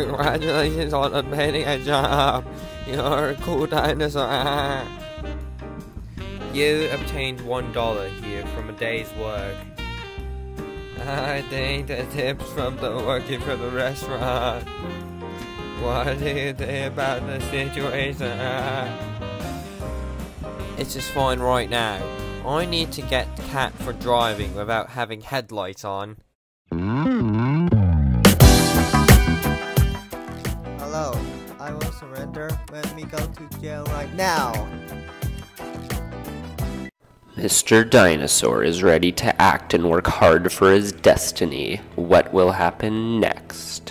Congratulations on obtaining a job. You're a cool dinosaur. You obtained one dollar here from a day's work. I think the tips from the working for the restaurant. What do you think about the situation? It's just fine right now. I need to get Cat for driving without having headlights on. Mm-hmm. Surrender. Let me go to jail right now. Mr. Dinosaur is ready to act and work hard for his destiny. What will happen next?